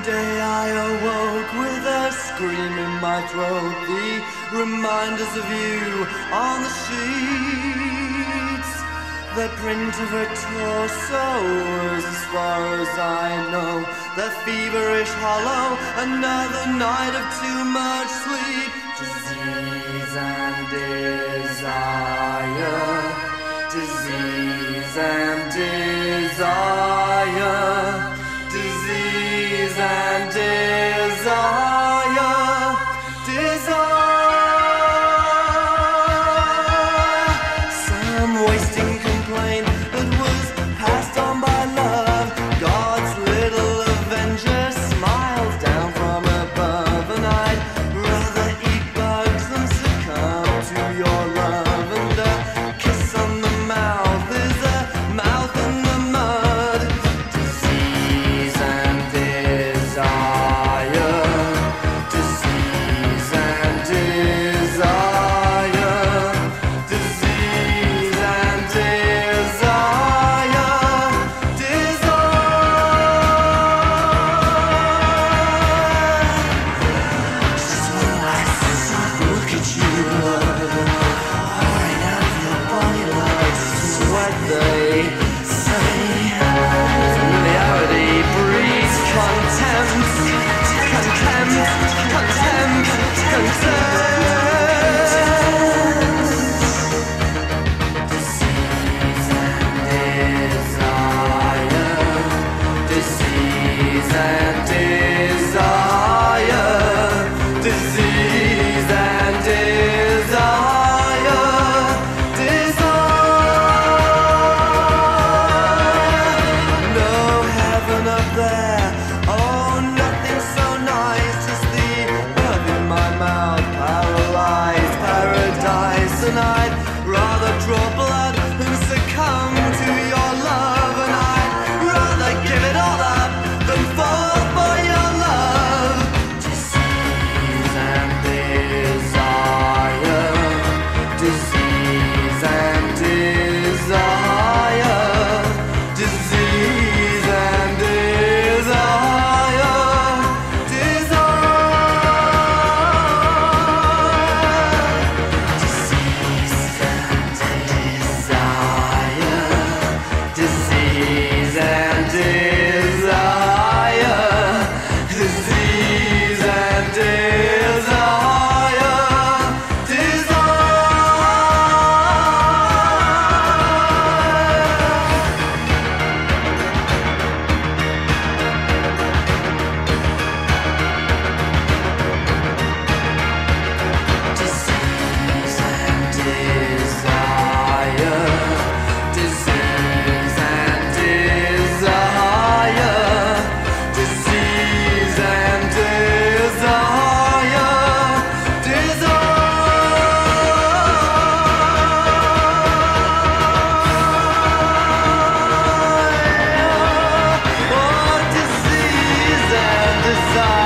Today I awoke with a scream in my throat. The reminders of you on the sheets. The print of her torso is as far as I know. The feverish hollow, another night of too much sleep. Disease and desire. wasting 사